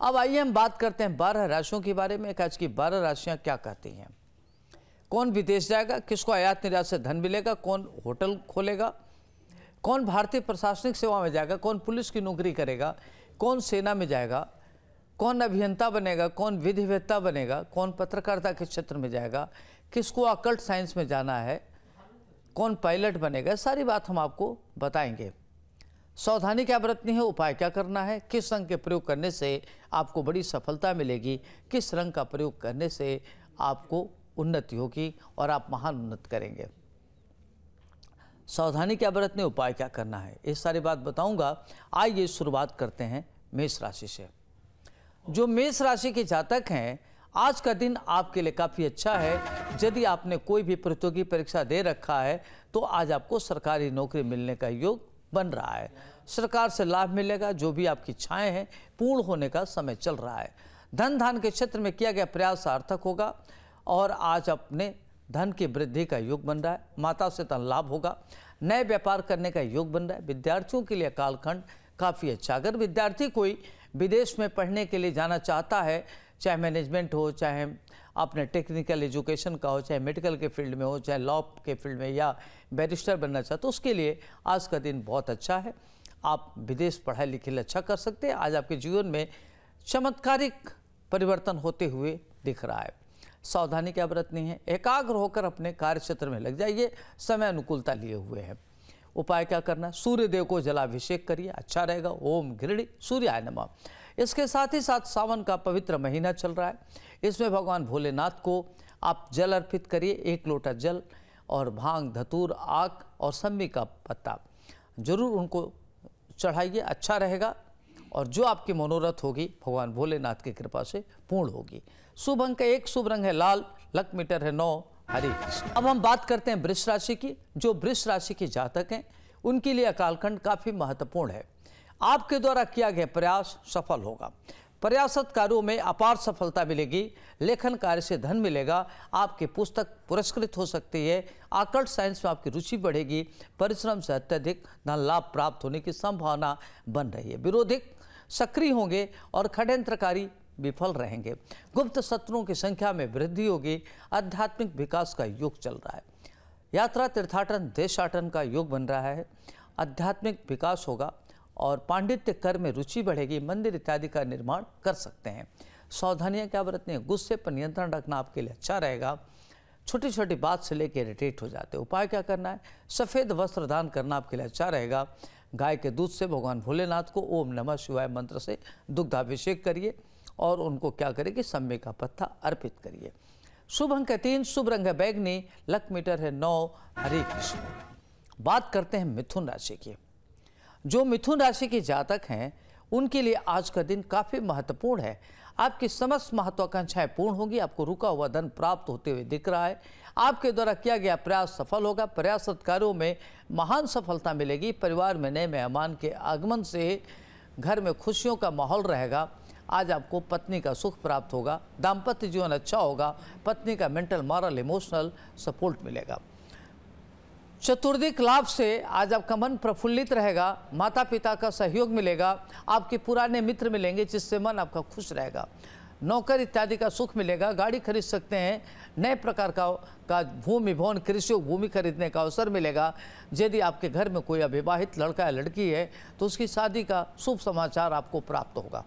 अब आइए हम बात करते हैं बारह राशियों के बारे में। आज की बारह राशियाँ क्या कहती हैं? कौन विदेश जाएगा? किसको आयात निर्यात से धन मिलेगा? कौन होटल खोलेगा? कौन भारतीय प्रशासनिक सेवा में जाएगा? कौन पुलिस की नौकरी करेगा? कौन सेना में जाएगा? कौन अभियंता बनेगा? कौन विधिवेत्ता बनेगा? कौन पत्रकारिता के क्षेत्र में जाएगा? किसको अकल्ट साइंस में जाना है? कौन पायलट बनेगा? सारी बात हम आपको बताएँगे। सावधानी क्या बरतनी है? उपाय क्या करना है? किस रंग के प्रयोग करने से आपको बड़ी सफलता मिलेगी? किस रंग का प्रयोग करने से आपको उन्नति होगी और आप महान उन्नत करेंगे? सावधानी क्या बरतने? उपाय क्या करना है? ये सारी बात बताऊँगा। आइए शुरुआत करते हैं मेष राशि से। जो मेष राशि के जातक हैं, आज का दिन आपके लिए काफ़ी अच्छा है। यदि आपने कोई भी प्रतियोगी परीक्षा दे रखा है तो आज आपको सरकारी नौकरी मिलने का योग बन रहा है। सरकार से लाभ मिलेगा, जो भी आपकी इच्छाएँ हैं, पूर्ण होने का समय चल रहा है। धन धान के क्षेत्र में किया गया प्रयास सार्थक होगा और आज अपने धन की वृद्धि का योग बन रहा है। माता से धन लाभ होगा। नए व्यापार करने का योग बन रहा है। विद्यार्थियों के लिए कालखंड काफ़ी अच्छा। अगर विद्यार्थी कोई विदेश में पढ़ने के लिए जाना चाहता है, चाहे मैनेजमेंट हो, चाहे अपने टेक्निकल एजुकेशन का हो, चाहे मेडिकल के फ़ील्ड में हो, चाहे लॉ के फ़ील्ड में या बैरिस्टर बनना चाहते तो उसके लिए आज का दिन बहुत अच्छा है। आप विदेश पढ़ाई लिखे अच्छा कर सकते हैं। आज आपके जीवन में चमत्कारिक परिवर्तन होते हुए दिख रहा है। सावधानी क्या बरतनी है? एकाग्र होकर अपने कार्य क्षेत्र में लग जाइए। समय अनुकूलता लिए हुए हैं। उपाय क्या करना? सूर्य देव को जलाभिषेक करिए। अच्छा रहेगा। ओम घृणी सूर्य नमः। इसके साथ ही साथ सावन का पवित्र महीना चल रहा है। इसमें भगवान भोलेनाथ को आप जल अर्पित करिए, एक लोटा जल और भाँग, धतूर आक और सम्मी का पत्ता। ज़रूर उनको चढ़ाइए अच्छा रहेगा और जो आपकी मनोरथ होगी, भगवान भोलेनाथ की कृपा से पूर्ण होगी। शुभ अंक एक, शुभ रंग है लाल, लक मीटर है नौ, हरे कृष्ण। अब हम बात करते हैं वृक्ष राशि की। जो वृक्ष राशि के जातक हैं, उनके लिए अकालखंड काफ़ी महत्वपूर्ण है। आपके द्वारा किया गया प्रयास सफल होगा। प्रयासत कार्यों में अपार सफलता मिलेगी, लेखन कार्य से धन मिलेगा, आपकी पुस्तक पुरस्कृत हो सकती है आकर्ट साइंस में आपकी रुचि बढ़ेगी, परिश्रम से अत्यधिक धन लाभ प्राप्त होने की संभावना बन रही है। विरोधी सक्रिय होंगे और षड्यंत्रकारी विफल रहेंगे। गुप्त शत्रुओं की संख्या में वृद्धि होगी, आध्यात्मिक विकास का योग चल रहा है। यात्रा तीर्थाटन, देशाटन का योग बन रहा है। आध्यात्मिक विकास होगा और पांडित्य कर में रुचि बढ़ेगी, मंदिर इत्यादि का निर्माण कर सकते हैं। सावधानियाँ क्या बरतनी है? गुस्से पर नियंत्रण रखना आपके लिए अच्छा रहेगा। छोटी छोटी बात से लेकर इरिटेट हो जाते उपाय क्या करना है? सफ़ेद वस्त्र दान करना आपके लिए अच्छा रहेगा। गाय के दूध से भगवान भोलेनाथ को ओम नमः शिवाय मंत्र से दुग्धाभिषेक करिए और उनको क्या करें कि सम्य का पत्ता अर्पित करिए। शुभ अंक है तीन, शुभ रंग है बैगनी, लक मीटर है नौ, हरे कृष्ण। बात करते हैं मिथुन राशि की। जो मिथुन राशि के जातक हैं, उनके लिए आज का दिन काफ़ी महत्वपूर्ण है। आपकी समस्त महत्वाकांक्षाएँ पूर्ण होगी, आपको रुका हुआ धन प्राप्त होते हुए दिख रहा है। आपके द्वारा किया गया प्रयास सफल होगा। प्रयास कार्यों में महान सफलता मिलेगी। परिवार में नए मेहमान के आगमन से घर में खुशियों का माहौल रहेगा। आज आपको पत्नी का सुख प्राप्त होगा। दाम्पत्य जीवन अच्छा होगा। पत्नी का मेंटल, मॉरल, इमोशनल सपोर्ट मिलेगा। चतुर्दिक लाभ से आज आपका मन प्रफुल्लित रहेगा माता पिता का सहयोग मिलेगा, आपके पुराने मित्र मिलेंगे जिससे मन आपका खुश रहेगा। नौकर इत्यादि का सुख मिलेगा, गाड़ी खरीद सकते हैं, नए प्रकार का का भूमि भवन, कृषि भूमि खरीदने का अवसर मिलेगा। यदि आपके घर में कोई अविवाहित लड़का या लड़की है तो उसकी शादी का शुभ समाचार आपको प्राप्त होगा।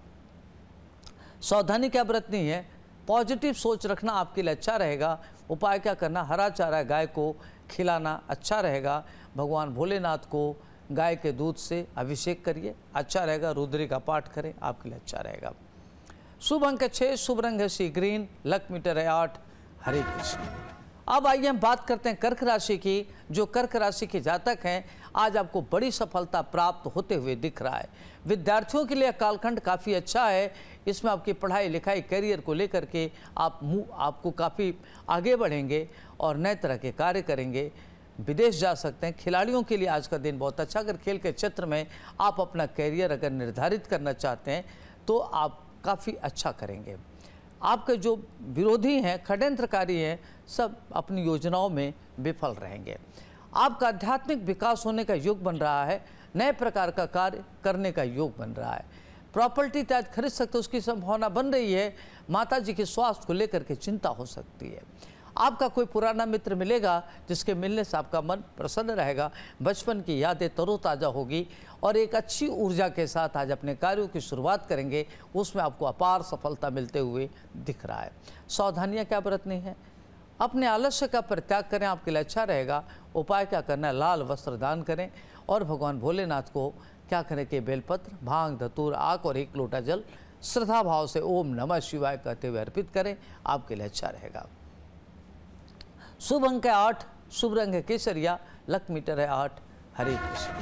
सावधानी क्या बरतनी है? पॉजिटिव सोच रखना आपके लिए अच्छा रहेगा। उपाय क्या करना? हरा चारा गाय को खिलाना अच्छा रहेगा। भगवान भोलेनाथ को गाय के दूध से अभिषेक करिए अच्छा रहेगा। रुद्री का पाठ करें, आपके लिए अच्छा रहेगा। शुभ अंक छः शुभ रंग है सी ग्रीन, लक मीटर है आठ, हरे कृष्ण। अब आइए हम बात करते हैं कर्क राशि की, जो कर्क राशि के जातक हैं आज आपको बड़ी सफलता प्राप्त होते हुए दिख रहा है। विद्यार्थियों के लिए कालखंड काफ़ी अच्छा है। इसमें आपकी पढ़ाई, लिखाई, करियर को लेकर के आप आपको काफ़ी आगे बढ़ेंगे और नए तरह के कार्य करेंगे। विदेश जा सकते हैं। खिलाड़ियों के लिए आज का दिन बहुत अच्छा। अगर खेल के क्षेत्र में आप अपना करियर अगर निर्धारित करना चाहते हैं तो आप काफ़ी अच्छा करेंगे। आपके जो विरोधी हैं षड्यंत्रकारी हैं, सब अपनी योजनाओं में विफल रहेंगे। आपका आध्यात्मिक विकास होने का योग बन रहा है, नए प्रकार का कार्य करने का योग बन रहा है। प्रॉपर्टी इत्यादि खरीद सकते हो, उसकी संभावना बन रही है माता जी के स्वास्थ्य को लेकर के चिंता हो सकती है। आपका कोई पुराना मित्र मिलेगा, जिसके मिलने से आपका मन प्रसन्न रहेगा। बचपन की यादें तरोताज़ा होगी और एक अच्छी ऊर्जा के साथ आज अपने कार्यों की शुरुआत करेंगे, उसमें आपको अपार सफलता मिलते हुए दिख रहा है। सावधानियाँ क्या बरतनी है? अपने आलस्य का परित्याग करें, आपके लिए अच्छा रहेगा। उपाय क्या करना है? लाल वस्त्र दान करें और भगवान भोलेनाथ को क्या करें कि बेलपत्र, भाँग, धतूर आक और एक लोटा जल श्रद्धा भाव से ओम नमः शिवाय कहते हुए अर्पित करें, आपके लिए अच्छा रहेगा। शुभ अंक है आठ, शुभ रंग है केसरिया, लक मीटर है आठ, हरे कृष्ण।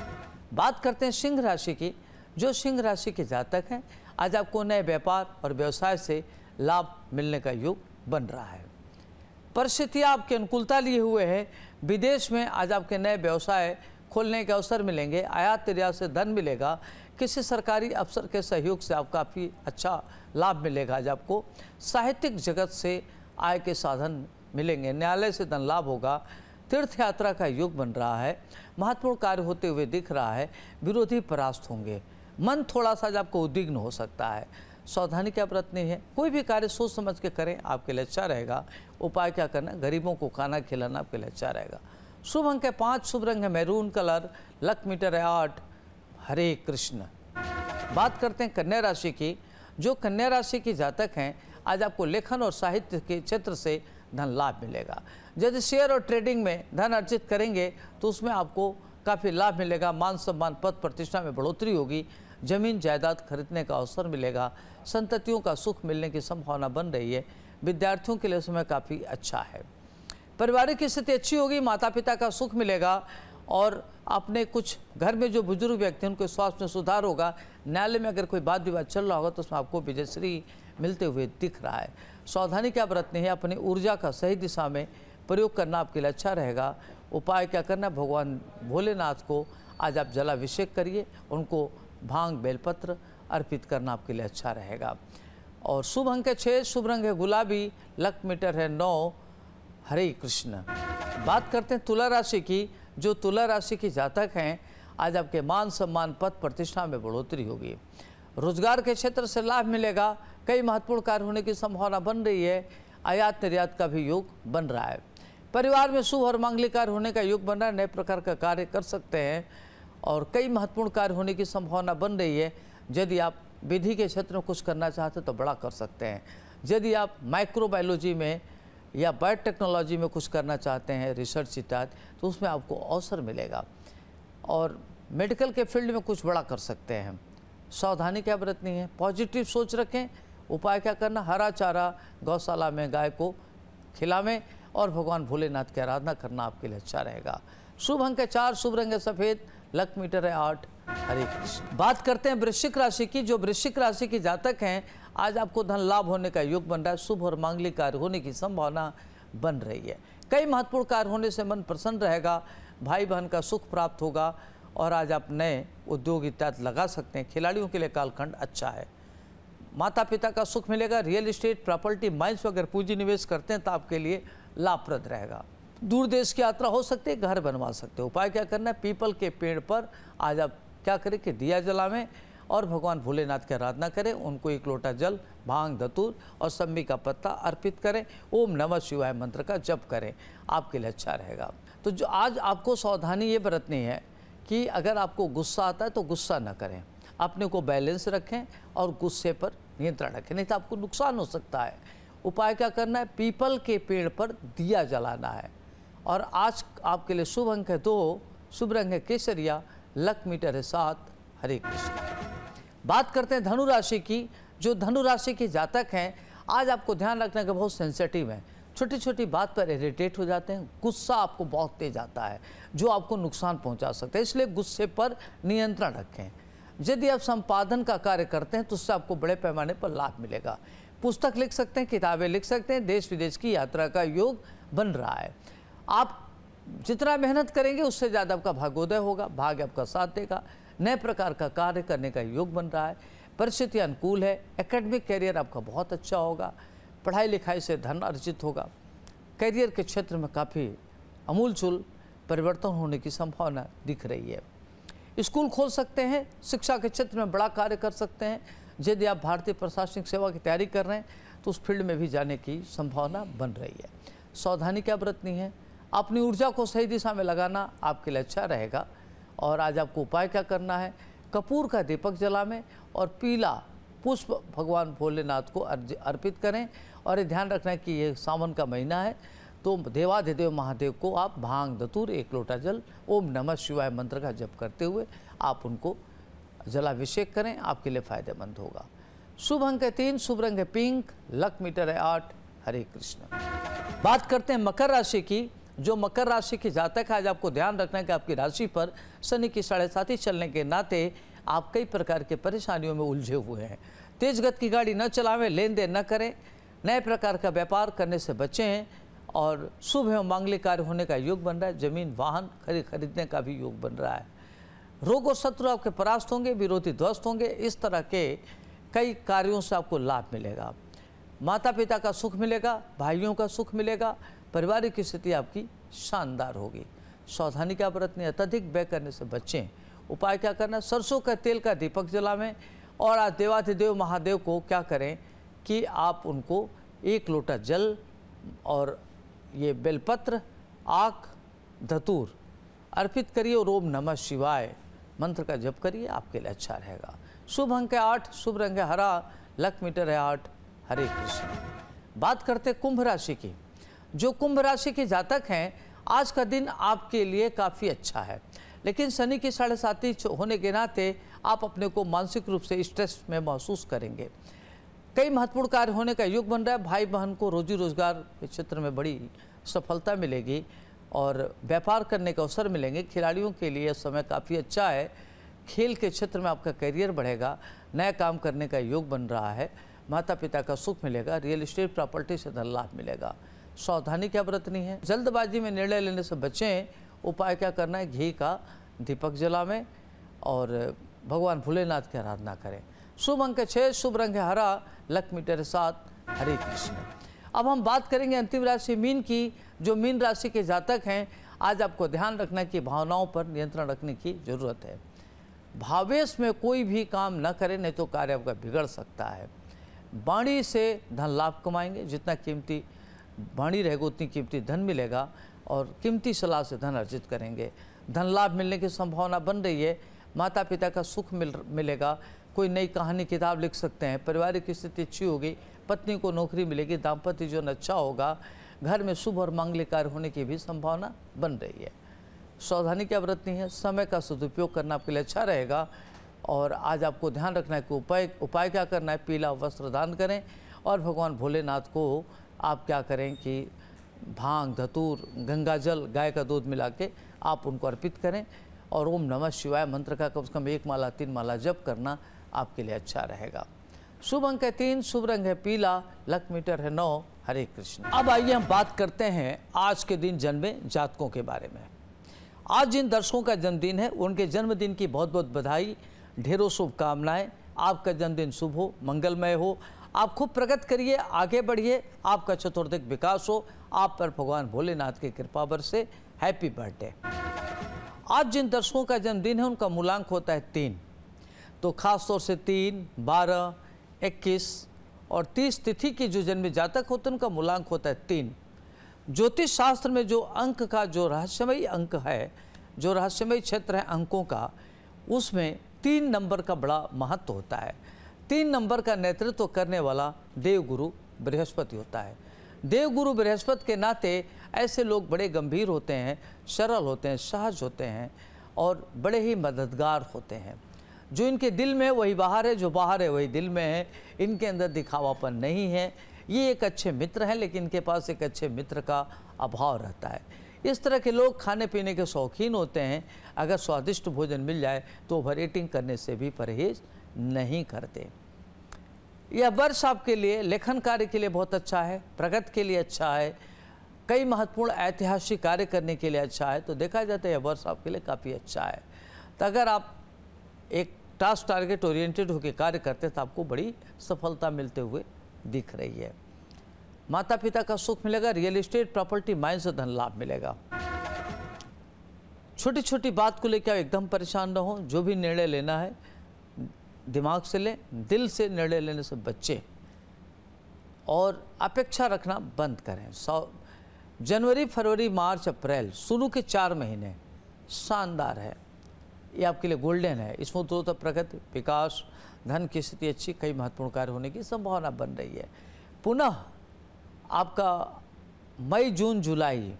बात करते हैं सिंह राशि की। जो सिंह राशि के जातक हैं, आज आपको नए व्यापार और व्यवसाय से लाभ मिलने का योग बन रहा है। परिस्थितियाँ आपकी अनुकूलता लिए हुए हैं। विदेश में आज आपके नए व्यवसाय खोलने के अवसर मिलेंगे, आयात निर्यात से धन मिलेगा। किसी सरकारी अफसर के सहयोग से आप काफ़ी अच्छा लाभ मिलेगा आज आपको। साहित्यिक जगत से आय के साधन मिलेंगे, न्यायालय से धन लाभ होगा। तीर्थ यात्रा का युग बन रहा है, महत्वपूर्ण कार्य होते हुए दिख रहा है, विरोधी परास्त होंगे। मन थोड़ा सा आपको उद्विग्न हो सकता है। सावधानी क्या बरतनी है। कोई भी कार्य सोच समझ के करें, आपके लिए अच्छा रहेगा। उपाय क्या करना गरीबों को खाना खिलाना आपके लिए अच्छा रहेगा। शुभ अंक है, पाँच शुभ रंग है, मैरून कलर, लक मीटर है, आठ। हरे कृष्ण। बात करते हैं कन्या राशि की। जो कन्या राशि की जातक हैं, आज आपको लेखन और साहित्य के क्षेत्र से धन लाभ मिलेगा। यदि शेयर और ट्रेडिंग में धन अर्जित करेंगे तो उसमें आपको काफ़ी लाभ मिलेगा। मान सम्मान, पद प्रतिष्ठा में बढ़ोतरी होगी। ज़मीन जायदाद खरीदने का अवसर मिलेगा, संततियों का सुख मिलने की संभावना बन रही है, विद्यार्थियों के लिए समय काफ़ी अच्छा है। पारिवारिक स्थिति अच्छी होगी माता पिता का सुख मिलेगा और अपने कुछ घर में जो बुज़ुर्ग व्यक्ति हैं, उनके स्वास्थ्य में सुधार होगा। न्यायालय में अगर कोई वाद विवाद चल रहा होगा तो उसमें आपको विजयश्री मिलते हुए दिख रहा है। सावधानी क्या बरतनी है? अपनी ऊर्जा का सही दिशा में प्रयोग करना आपके लिए अच्छा रहेगा। उपाय क्या करना भगवान भोलेनाथ को आज आप जलाभिषेक करिए, उनको भाँग, बेलपत्र अर्पित करना आपके लिए अच्छा रहेगा। और शुभ अंक है छः शुभ रंग है गुलाबी, लक मीटर है नौ, हरे कृष्ण। बात करते हैं तुला राशि की, जो तुला राशि की जातक हैं, आज आपके मान सम्मान पद प्रतिष्ठा में बढ़ोतरी होगी। रोज़गार के क्षेत्र से लाभ मिलेगा, कई महत्वपूर्ण कार्य होने की संभावना बन रही है आयात निर्यात का भी योग बन रहा है। परिवार में शुभ और मांगलिक कार्य होने का योग बन रहा है, नए प्रकार का कार्य कर सकते हैं। और कई महत्वपूर्ण कार्य होने की संभावना बन रही है। यदि आप विधि के क्षेत्र में कुछ करना चाहते तो बड़ा कर सकते हैं। यदि आप माइक्रोबायोलॉजी में या बायोटेक्नोलॉजी में कुछ करना चाहते हैं रिसर्च इत्यादि तो उसमें आपको अवसर मिलेगा। और मेडिकल के फ़ील्ड में कुछ बड़ा कर सकते हैं। सावधानी क्या बरतनी है? पॉजिटिव सोच रखें। उपाय क्या करना? हरा चारा गौशाला में गाय को खिलावें और भगवान भोलेनाथ की आराधना करना आपके लिए अच्छा रहेगा। शुभ अंक चार शुभ रंग सफ़ेद। लक मीटर है आठ। हरे कृष्ण। बात करते हैं वृश्चिक राशि की। जो वृश्चिक राशि के जातक हैं, आज आपको धन लाभ होने का योग बन रहा है। शुभ और मांगलिक कार्य होने की संभावना बन रही है। कई महत्वपूर्ण कार्य होने से मन प्रसन्न रहेगा। भाई बहन का सुख प्राप्त होगा और आज आप नए उद्योग इत्यादि लगा सकते हैं। खिलाड़ियों के लिए कालखंड अच्छा है। माता पिता का सुख मिलेगा। रियल इस्टेट प्रॉपर्टी, माइंस अगर पूंजी निवेश करते हैं तो आपके लिए लाभप्रद रहेगा। दूर देश की यात्रा हो सकती है, घर बनवा सकते हो। उपाय क्या करना है? पीपल के पेड़ पर आज आप क्या करें कि दिया जलावें और भगवान भोलेनाथ की आराधना करें। उनको एक लोटा जल, भाँग धतूर और सम्मी का पत्ता अर्पित करें। ओम नमः शिवाय मंत्र का जप करें। आपके लिए अच्छा रहेगा। तो जो आज आपको सावधानी ये बरतनी है कि अगर आपको गुस्सा आता है तो गुस्सा ना करें। अपने को बैलेंस रखें और गुस्से पर नियंत्रण रखें, नहीं तो आपको नुकसान हो सकता है। उपाय क्या करना है? पीपल के पेड़ पर दिया जलाना है। और आज आपके लिए शुभ अंक है दो। शुभ रंग है केसरिया, लक मीटर है सात। हरे कृष्ण। बात करते हैं धनु राशि की। जो धनु राशि के जातक हैं, आज आपको ध्यान रखने का बहुत सेंसिटिव है। छोटी छोटी बात पर इरिटेट हो जाते हैं। गुस्सा आपको बहुत तेज आता है, जो आपको नुकसान पहुँचा सकता है। इसलिए गुस्से पर नियंत्रण रखें। यदि आप संपादन का कार्य करते हैं तो उससे आपको बड़े पैमाने पर लाभ मिलेगा। पुस्तक लिख सकते हैं, किताबें लिख सकते हैं देश विदेश की यात्रा का योग बन रहा है। आप जितना मेहनत करेंगे, उससे ज़्यादा आपका भाग्योदय होगा भाग्य आपका साथ देगा। नए प्रकार का कार्य करने का योग बन रहा है परिस्थिति अनुकूल है एकेडमिक कैरियर आपका बहुत अच्छा होगा पढ़ाई लिखाई से धन अर्जित होगा। करियर के क्षेत्र में काफ़ी अमूलचूल परिवर्तन होने की संभावना दिख रही है। स्कूल खोल सकते हैं, शिक्षा के क्षेत्र में बड़ा कार्य कर सकते हैं। यदि आप भारतीय प्रशासनिक सेवा की तैयारी कर रहे हैं तो उस फ़ील्ड में भी जाने की संभावना बन रही है। सावधानी क्या बरतनी है? अपनी ऊर्जा को सही दिशा में लगाना आपके लिए अच्छा रहेगा। और आज आपको उपाय क्या करना है? कपूर का दीपक जलावें और पीला पुष्प भगवान भोलेनाथ को अर्पित करें। और ये ध्यान रखना है कि ये सावन का महीना है तो देवाधिदेव महादेव को आप भाँग दतूर एक लोटा जल, ओम नमः शिवाय मंत्र का जप करते हुए आप उनको जलाभिषेक करें, आपके लिए फ़ायदेमंद होगा। शुभ अंक है तीन, शुभ रंग है पिंक, लक मीटर है आठ। हरे कृष्ण। बात करते हैं मकर राशि की। जो मकर राशि के जातक है, आज आपको ध्यान रखना है कि आपकी राशि पर शनि की साढ़े साथी चलने के नाते आप कई प्रकार के परेशानियों में उलझे हुए हैं। तेज गति की गाड़ी न चलावें लेन देन न करें, नए प्रकार का व्यापार करने से बचें और शुभ एवं मांगलिक कार्य होने का योग बन रहा है। ज़मीन, वाहन खरीद, खरीदने का भी योग बन रहा है। रोग और शत्रु आपके परास्त होंगे, विरोधी ध्वस्त होंगे, इस तरह के कई कार्यों से आपको लाभ मिलेगा। माता पिता का सुख मिलेगा, भाइयों का सुख मिलेगा, पारिवारिक स्थिति आपकी शानदार होगी। सावधानी का बरतनी अत्यधिक व्यय करने से बचें। उपाय क्या करना सरसों का तेल का दीपक जलावें और आज देवाधिदेव महादेव को क्या करें कि आप उनको एक लोटा जल और ये बेलपत्र आक धतूर अर्पित करिए और ओम नमः शिवाय। मंत्र का जप करिए, आपके लिए अच्छा रहेगा। शुभ अंक है आठ, शुभ रंग है हरा, लक मीटर है आठ। हरे कृष्ण। बात करते कुंभ राशि की। जो कुंभ राशि के जातक हैं, आज का दिन आपके लिए काफ़ी अच्छा है। लेकिन शनि की साढ़े साथी होने के नाते आप अपने को मानसिक रूप से स्ट्रेस में महसूस करेंगे। कई महत्वपूर्ण कार्य होने का युग बन रहा है। भाई बहन को रोजी रोज़गार के क्षेत्र में बड़ी सफलता मिलेगी और व्यापार करने का अवसर मिलेंगे। खिलाड़ियों के लिए समय काफ़ी अच्छा है। खेल के क्षेत्र में आपका करियर बढ़ेगा। नया काम करने का योग बन रहा है। माता पिता का सुख मिलेगा रियल इस्टेट प्रॉपर्टी से धन लाभ मिलेगा। सावधानी क्या बरतनी है? जल्दबाजी में निर्णय लेने से बचें। उपाय क्या करना है? घी का दीपक जलावें और भगवान भोलेनाथ की आराधना करें। शुभ अंक छः शुभ रंग है हरा। लक मीटर सात हरे कृष्ण। अब हम बात करेंगे अंतिम राशि मीन की। जो मीन राशि के जातक हैं, आज आपको ध्यान रखना कि भावनाओं पर नियंत्रण रखने की ज़रूरत है। भावेश में कोई भी काम न करें, नहीं तो कार्य आपका बिगड़ सकता है। वाणी से धन लाभ कमाएँगे, जितना कीमती वाणी रहेगा, उतनी कीमती धन मिलेगा और कीमती सलाह से धन अर्जित करेंगे। धन लाभ मिलने की संभावना बन रही है। माता पिता का सुख मिल, मिलेगा। कोई नई कहानी, किताब लिख सकते हैं। पारिवारिक स्थिति अच्छी होगी। पत्नी को नौकरी मिलेगी। दाम्पत्य जीवन अच्छा होगा। घर में शुभ और मांगलिक कार्य होने की भी संभावना बन रही है। सावधानी क्या बरतनी है? समय का सदुपयोग करना आपके लिए अच्छा रहेगा। और आज आपको ध्यान रखना है कि उपाय उपाय क्या करना है? पीला वस्त्र दान करें और भगवान भोलेनाथ को आप क्या करें कि भाँग, धतूर, गंगा जल, गाय का दूध मिला के आप उनको अर्पित करें और ओम नमः शिवाय मंत्र का कम से कम एक माला, तीन माला जप करना आपके लिए अच्छा रहेगा। शुभ अंक है तीन, शुभ रंग है पीला, लक मीटर है नौ, हरे कृष्ण। अब आइए हम बात करते हैं आज के दिन जन्मे जातकों के बारे में। आज जिन दर्शकों का जन्मदिन है, उनके जन्मदिन की बहुत बहुत बधाई ढेरों शुभकामनाएँ। आपका जन्मदिन शुभ हो, मंगलमय हो। आप खूब प्रगत करिए, आगे बढ़िए, आपका चतुर्दिक विकास हो। आप पर भगवान भोलेनाथ की कृपा बरसे। Happy birthday. आज जिन दर्शकों का जन्मदिन है, उनका मूलांक होता है तीन। तो खास तौर से तीन, बारह, इक्कीस और तीस तिथि की जो जन्म जातक होते हैं, उनका मूलांक होता है तीन। ज्योतिष शास्त्र में जो अंक का, जो रहस्यमयी अंक है, जो रहस्यमयी क्षेत्र है अंकों का, उसमें तीन नंबर का बड़ा महत्व होता है। तीन नंबर का नेतृत्व करने वाला देवगुरु बृहस्पति होता है। देवगुरु बृहस्पति के नाते ऐसे लोग बड़े गंभीर होते हैं, सरल होते हैं, सहज होते हैं और बड़े ही मददगार होते हैं। जो इनके दिल में वही बाहर है, जो बाहर है, वही दिल में है। इनके अंदर दिखावापन नहीं है। ये एक अच्छे मित्र हैं, लेकिन इनके पास एक अच्छे मित्र का अभाव रहता है। इस तरह के लोग खाने पीने के शौकीन होते हैं। अगर स्वादिष्ट भोजन मिल जाए तो ओवर ईटिंग करने से भी परहेज नहीं करते। यह वर्ष आपके लिए, लेखन कार्य के लिए बहुत अच्छा है, प्रगति के लिए अच्छा है, कई महत्वपूर्ण ऐतिहासिक कार्य करने के लिए अच्छा है तो देखा जाता है यह वर्ष आपके लिए काफ़ी अच्छा है। तो अगर आप एक टास्क टारगेट ओरिएंटेड होकर कार्य करते हैं तो आपको बड़ी सफलता मिलते हुए दिख रही है। माता पिता का सुख मिलेगा रियल एस्टेट प्रॉपर्टी माइन से धन लाभ मिलेगा। छोटी छोटी बात को लेकर आप एकदम परेशान न हो जो भी निर्णय लेना है दिमाग से लें दिल से निर्णय लेने से बच्चे और अपेक्षा रखना बंद करें। सौ जनवरी फरवरी मार्च अप्रैल शुरू के चार महीने शानदार है। ये आपके लिए गोल्डन है। इसमें तो, तो प्रगति विकास धन की स्थिति अच्छी कई महत्वपूर्ण कार्य होने की संभावना बन रही है। पुनः आपका मई, जून, जुलाई,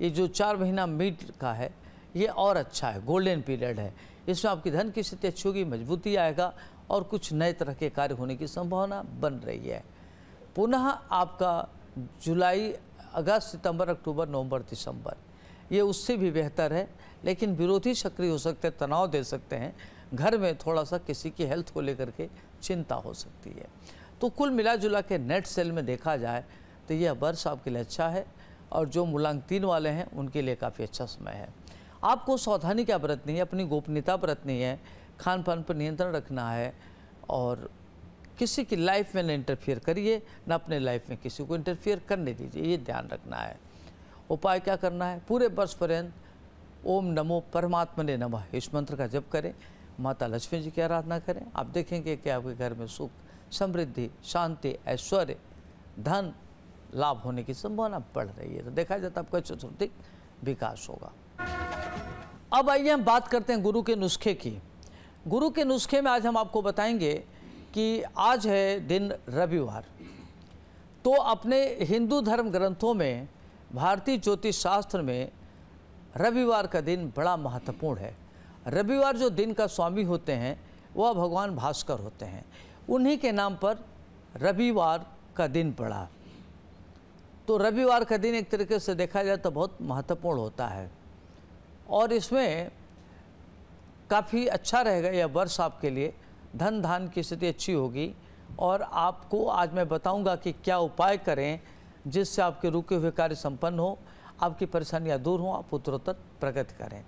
ये जो चार महीना मीट का है, ये और अच्छा है, गोल्डन पीरियड है। इसमें आपकी धन की स्थिति अच्छी होगी, मजबूती आएगा और कुछ नए तरह के कार्य होने की संभावना बन रही है। पुनः आपका जुलाई, अगस्त, सितंबर, अक्टूबर, नवंबर, दिसंबर, ये उससे भी बेहतर है। लेकिन विरोधी सक्रिय हो सकते हैं, तनाव दे सकते हैं। घर में थोड़ा सा किसी की हेल्थ को लेकर के चिंता हो सकती है। तो कुल मिला जुला के नेट सेल में देखा जाए तो यह वर्ष आपके लिए अच्छा है और जो मूलांक तीन वाले हैं, उनके लिए काफ़ी अच्छा समय है। आपको सावधानी क्या बरतनी है, अपनी गोपनीयता बरतनी है खान पान पर नियंत्रण रखना है और किसी की लाइफ में न इंटरफियर करिए, न अपने लाइफ में किसी को इंटरफियर करने दीजिए, ये ध्यान रखना है। उपाय क्या करना है? पूरे वर्ष पर्यंत ओम नमो परमात्मा ने नमः, इस मंत्र का जप करें, माता लक्ष्मी जी की आराधना करें। आप देखेंगे कि आपके घर में सुख समृद्धि, शांति, ऐश्वर्य, धन लाभ होने की संभावना बढ़ रही है। तो देखा जाता है आपका चतुर्थिक विकास होगा। अब आइए हम बात करते हैं गुरु के नुस्खे की। गुरु के नुस्खे में आज हम आपको बताएँगे कि आज है दिन रविवार। तो अपने हिंदू धर्म ग्रंथों में, भारतीय ज्योतिष शास्त्र में रविवार का दिन बड़ा महत्वपूर्ण है। रविवार जो दिन का स्वामी होते हैं, वह भगवान भास्कर होते हैं। उन्हीं के नाम पर रविवार का दिन पड़ा। तो रविवार का दिन एक तरीके से देखा जाए तो बहुत महत्वपूर्ण होता है। और इसमें काफ़ी अच्छा रहेगा यह वर्ष आपके लिए। धन धान की स्थिति अच्छी होगी और आपको आज मैं बताऊँगा कि क्या उपाय करें जिससे आपके रुके हुए कार्य संपन्न हो, आपकी परेशानियाँ दूर हों, आप उत्तरोत्तर प्रगति करें।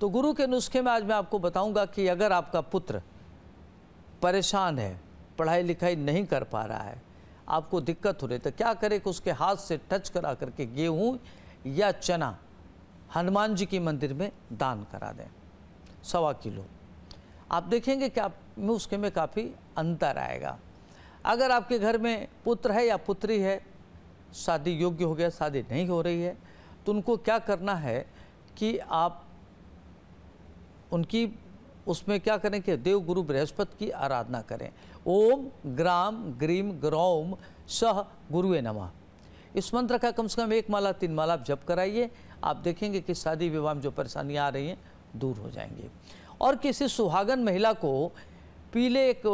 तो गुरु के नुस्खे में आज मैं आपको बताऊँगा कि अगर आपका पुत्र परेशान है पढ़ाई लिखाई नहीं कर पा रहा है। आपको दिक्कत हो रही तो क्या करें कि उसके हाथ से टच करा करके गेहूँ या चना हनुमान जी के मंदिर में दान करा दें, सवा किलो। आप देखेंगे कि आप में उसके में काफ़ी अंतर आएगा। अगर आपके घर में पुत्र है या पुत्री है, शादी योग्य हो गया, शादी नहीं हो रही है तो उनको क्या करना है कि आप उनकी उसमें क्या करें कि देव गुरु बृहस्पति की आराधना करें। ओम ग्राम ग्रीम ग्रौम सह गुरुए नमः। इस मंत्र का कम से कम एक माला, तीन माला आप जप कराइए। आप देखेंगे कि शादी विवाह में जो परेशानियाँ आ रही हैं, दूर हो जाएँगी। और किसी सुहागन महिला को पीले एक,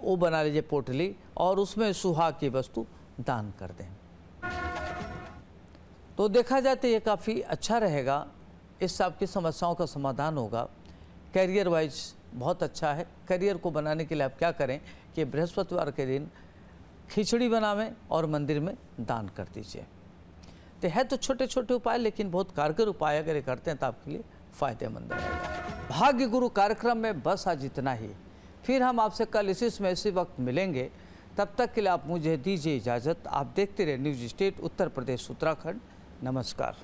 वो बना लीजिए पोटली और उसमें सुहाग की वस्तु दान कर दें। तो देखा जाए तो ये काफ़ी अच्छा रहेगा। इससे आपकी समस्याओं का समाधान होगा। कैरियर वाइज बहुत अच्छा है। करियर को बनाने के लिए आप क्या करें कि बृहस्पतिवार के दिन खिचड़ी बनावें और मंदिर में दान कर दीजिए। तो है तो छोटे छोटे उपाय, लेकिन बहुत कारगर उपाय अगर ये करते हैं तो आपके लिए फ़ायदेमंद रहेगा। भाग्य गुरु कार्यक्रम में बस आज इतना ही। फिर हम आपसे कल इसी समय, इसी वक्त मिलेंगे। तब तक के लिए आप मुझे दीजिए इजाज़त। आप देखते रहे न्यूज़ स्टेट, उत्तर प्रदेश, उत्तराखंड। नमस्कार।